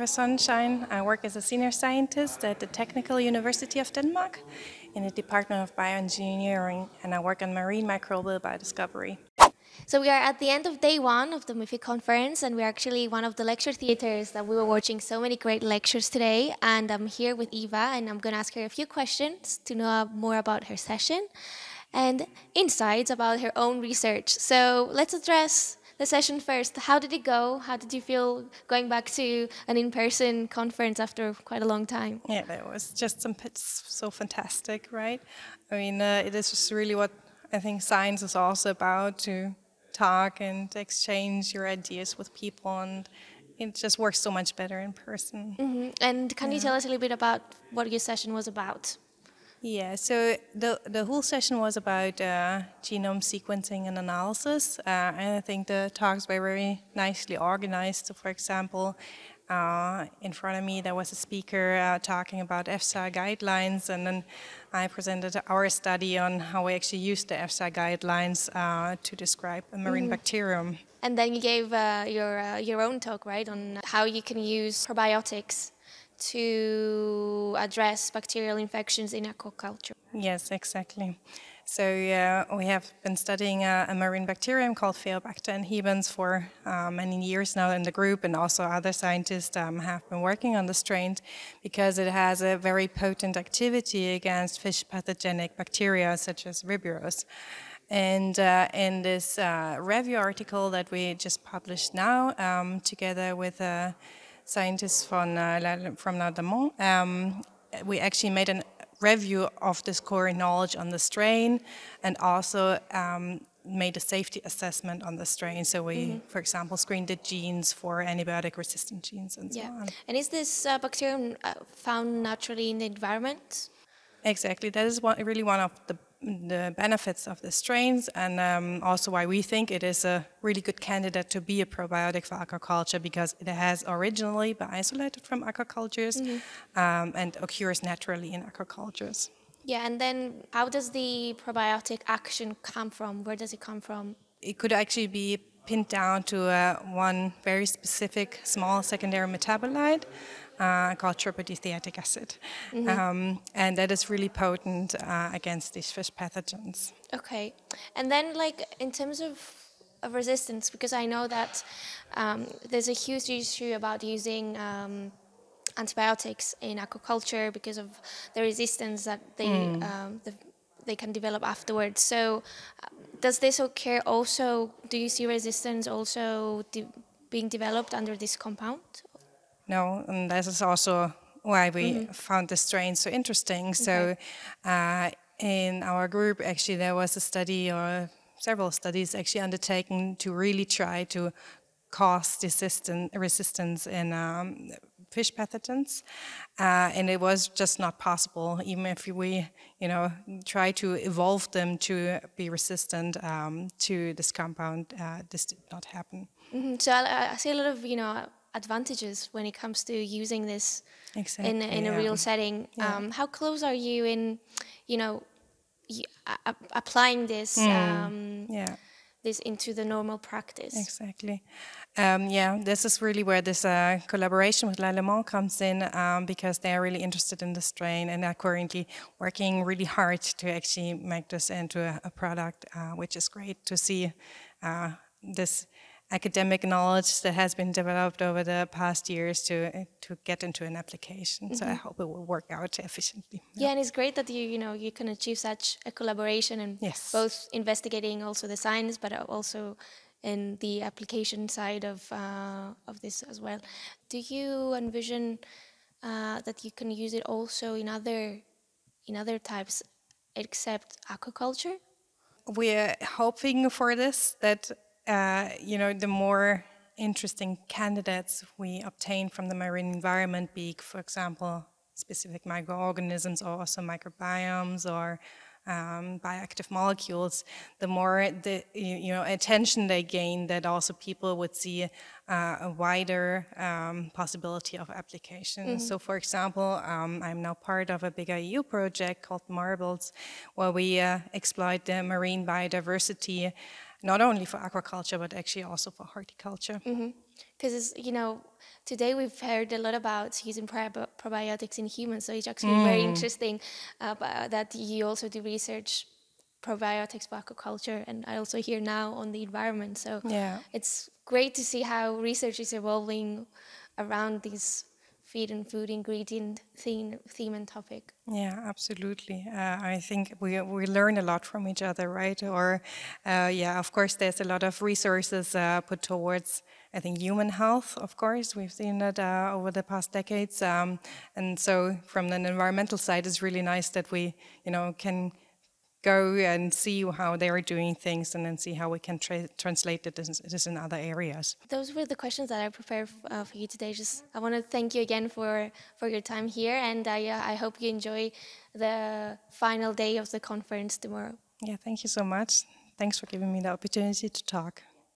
Eva Sonnenschein. I work as a senior scientist at the Technical University of Denmark in the Department of Bioengineering, and I work on marine microbial biodiscovery. So we are at the end of day one of the MiFFI conference, and we're actually one of the lecture theaters that we were watching so many great lectures today. And I'm here with Eva, and I'm going to ask her a few questions to know more about her session and insights about her own research. So let's address the session first. How did it go? How did you feel going back to an in-person conference after quite a long time? Yeah, it was just some so fantastic, right? I mean, uh, it is just really what I think science is also about to talk and exchange your ideas with people and it just works so much better in person. Mm -hmm. And can yeah. you tell us a little bit about what your session was about? Yeah, so the, the whole session was about uh, genome sequencing and analysis, uh, and I think the talks were very nicely organized. So, for example, uh, in front of me there was a speaker uh, talking about EFSA guidelines, and then I presented our study on how we actually use the EFSA guidelines uh, to describe a marine mm. bacterium. And then you gave uh, your your own talk, right, on how you can use probiotics to address bacterial infections in aquaculture. Yes, exactly. So uh, we have been studying a, a, marine bacterium called Phaeobacter inhibens for uh, many years now in the group, and also other scientists um, have been working on the strain because it has a very potent activity against fish pathogenic bacteria such as Vibrio. And uh, in this uh, review article that we just published now, um, together with a scientists from, uh, from um, we actually made a review of this core knowledge on the strain and also um, made a safety assessment on the strain. So we, mm -hmm. for example, screened the genes for antibiotic resistant genes and yeah. so on. And is this uh, bacterium uh, found naturally in the environment? Exactly. That is one, really one of the the benefits of the strains and um, also why we think it is a really good candidate to be a probiotic for aquaculture because it has originally been isolated from aquacultures mm -hmm. um, and occurs naturally in aquacultures. Yeah, and then how does the probiotic action come from? Where does it come from? It could actually be pinned down to uh, one very specific small secondary metabolite uh, called tropodithietic acid. Mm -hmm. um, and that is really potent uh, against these fish pathogens. Okay. And then, like, in terms of, of resistance, because I know that um, there's a huge issue about using um, antibiotics in aquaculture because of the resistance that they, mm. Um, the, they can develop afterwards. So, uh, does this occur also? Do you see resistance also de being developed under this compound? No, and this is also why we mm -hmm. found this strain so interesting. Okay. So uh, in our group, actually, there was a study or several studies actually undertaken to really try to cause resistance in um, fish pathogens, uh, and it was just not possible. Even if we, you know, try to evolve them to be resistant um, to this compound, uh, this did not happen. Mm -hmm. So I, I see a lot of, you know, advantages when it comes to using this exactly, in, in yeah. a real setting. Yeah. Um, how close are you in, you know, applying this mm. um, yeah. this into the normal practice? Exactly. Um, yeah, this is really where this uh, collaboration with Lallemand comes in um, because they are really interested in the strain and are currently working really hard to actually make this into a, a product, uh, which is great to see uh, this academic knowledge that has been developed over the past years to to get into an application. Mm -hmm. So I mm-hmm. hope it will work out efficiently. Yeah. yeah. and it's great that you you know you can achieve such a collaboration and yes. both investigating also the science, but also in the application side of uh, of this as well. Do you envision uh, that you can use it also in other in other types except aquaculture? We're hoping for this that uh, you know, the more interesting candidates we obtain from the marine environment, be for example, specific microorganisms or also microbiomes or um, bioactive molecules, the more the you know attention they gain, that also people would see uh, a wider um, possibility of application. Mm -hmm. So, for example, um, I'm now part of a bigger EU project called Marbles, where we uh, exploit the marine biodiversity not only for aquaculture but actually also for horticulture. Mm-hmm. Because you know, today we've heard a lot about using probi- probiotics in humans, so it's actually very mm. interesting uh, uh, that you also do research probiotics for aquaculture, and I also hear now on the environment. So Yeah. it's great to see how research is evolving around this feed and food ingredient theme, theme and topic. Yeah, absolutely. Uh, I think we we learn a lot from each other, right? Or, uh, yeah, of course, there's a lot of resources uh, put towards, I think, human health. Of course, we've seen that uh, over the past decades, um, and so from an environmental side, it's really nice that we, you know, can go and see how they are doing things, and then see how we can tra- translate it this, this in other areas. Those were the questions that I prepared uh, for you today. Just I want to thank you again for for your time here, and I uh, I hope you enjoy the final day of the conference tomorrow. Yeah, thank you so much. Thanks for giving me the opportunity to talk.